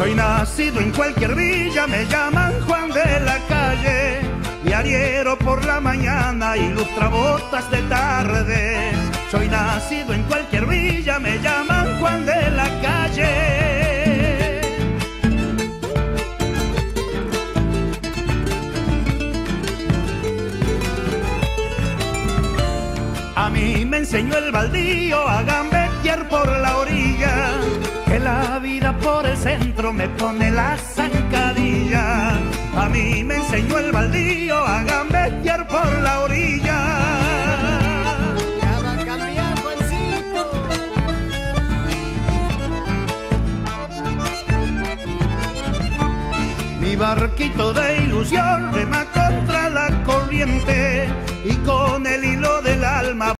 Soy nacido en cualquier villa, me llaman Juan de la calle. Diariero por la mañana, ilustra botas de tarde. Soy nacido en cualquier villa, me llaman Juan de la calle. A mí me enseñó el baldío a gambetear por la orilla que la vida por el centro me pone la zancadilla. A mí me enseñó el baldío a gambetear por la orilla. Mi barquito de ilusión rema contra